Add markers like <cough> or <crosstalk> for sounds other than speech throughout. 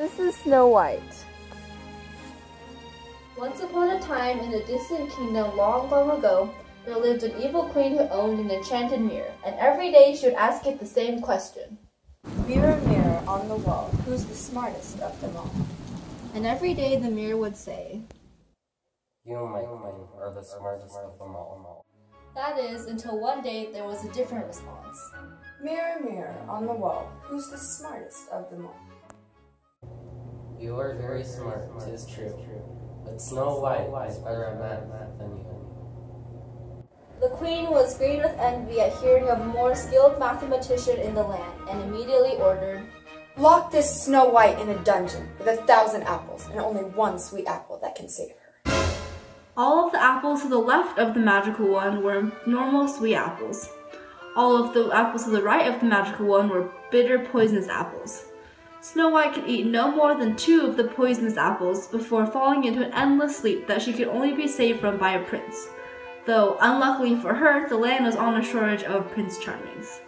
This is Snow White. Once upon a time, in a distant kingdom long, long ago, there lived an evil queen who owned an enchanted mirror, and every day she would ask it the same question. Mirror, mirror on the wall, who's the smartest of them all? And every day the mirror would say, You, my queen, are the smartest of them all. That is, until one day there was a different response. Mirror, mirror on the wall, who's the smartest of them all? You are very smart, tis true, but Snow White is better at math than you. The queen was green with envy at hearing of a more skilled mathematician in the land, and immediately ordered, Lock this Snow White in a dungeon with a thousand apples and only one sweet apple that can save her. All of the apples to the left of the magical one were normal sweet apples. All of the apples to the right of the magical one were bitter poisonous apples. Snow White could eat no more than two of the poisonous apples before falling into an endless sleep that she could only be saved from by a prince. Though, unluckily for her, the land was on a shortage of Prince Charmings.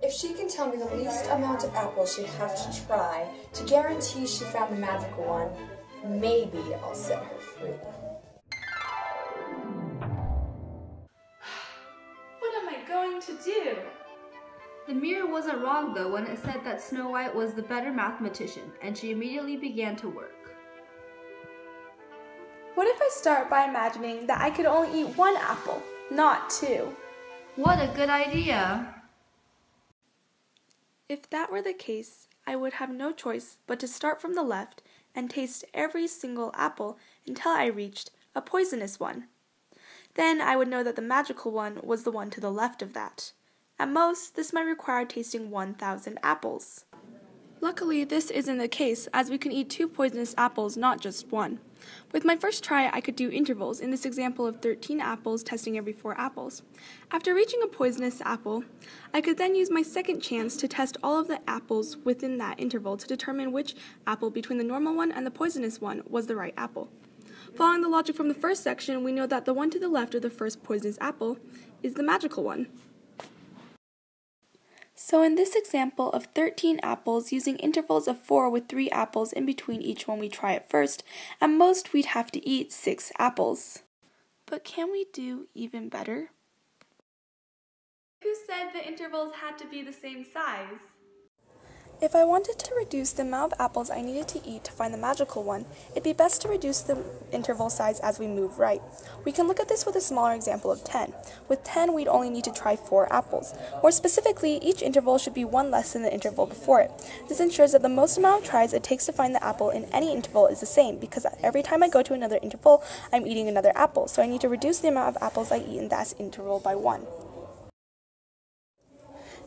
If she can tell me the least amount of apples she'd have to try to guarantee she found the magical one, maybe I'll set her free. <sighs> What am I going to do? The mirror wasn't wrong though when it said that Snow White was the better mathematician, and she immediately began to work. What if I start by imagining that I could only eat one apple, not two? What a good idea! If that were the case, I would have no choice but to start from the left and taste every single apple until I reached a poisonous one. Then I would know that the magical one was the one to the left of that. At most, this might require tasting 1,000 apples. Luckily, this isn't the case, as we can eat two poisonous apples, not just one. With my first try, I could do intervals in this example of 13 apples testing every 4 apples. After reaching a poisonous apple, I could then use my second chance to test all of the apples within that interval to determine which apple between the normal one and the poisonous one was the right apple. Following the logic from the first section, we know that the one to the left of the first poisonous apple is the magical one. So in this example of 13 apples using intervals of 4 with 3 apples in between each one we try at first, at most we'd have to eat 6 apples. But can we do even better? Who said the intervals had to be the same size? If I wanted to reduce the amount of apples I needed to eat to find the magical one, it'd be best to reduce the interval size as we move right. We can look at this with a smaller example of 10. With 10, we'd only need to try 4 apples. More specifically, each interval should be one less than the interval before it. This ensures that the most amount of tries it takes to find the apple in any interval is the same, because every time I go to another interval, I'm eating another apple, so I need to reduce the amount of apples I eat in that interval by 1.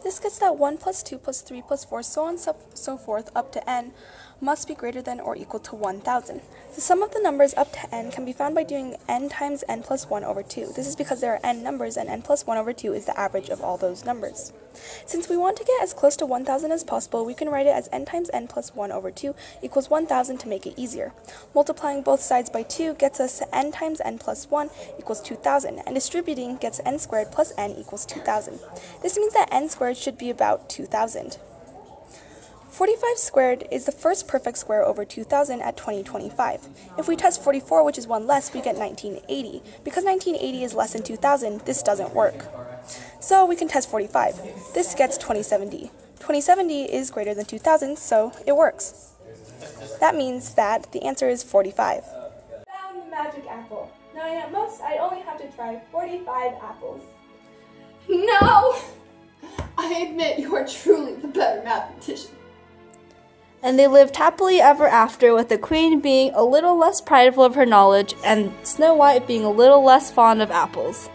This gets that 1 plus 2 plus 3 plus 4, so on so, so forth, up to n, must be greater than or equal to 1000. The sum of the numbers up to n can be found by doing n times n plus 1 over 2. This is because there are n numbers and n plus 1 over 2 is the average of all those numbers. Since we want to get as close to 1000 as possible, we can write it as n times n plus 1 over 2 equals 1000 to make it easier. Multiplying both sides by 2 gets us n times n plus 1 equals 2000, and distributing gets n squared plus n equals 2000. This means that n squared should be about 2000. 45 squared is the first perfect square over 2000 at 2025. If we test 44, which is one less, we get 1980. Because 1980 is less than 2000, this doesn't work. So we can test 45. This gets 2070. 2070 is greater than 2000, so it works. That means that the answer is 45. Found the magic apple. Now at most, I only have to try 45 apples. No! I admit you are truly the better mathematician. And they lived happily ever after, with the queen being a little less prideful of her knowledge and Snow White being a little less fond of apples.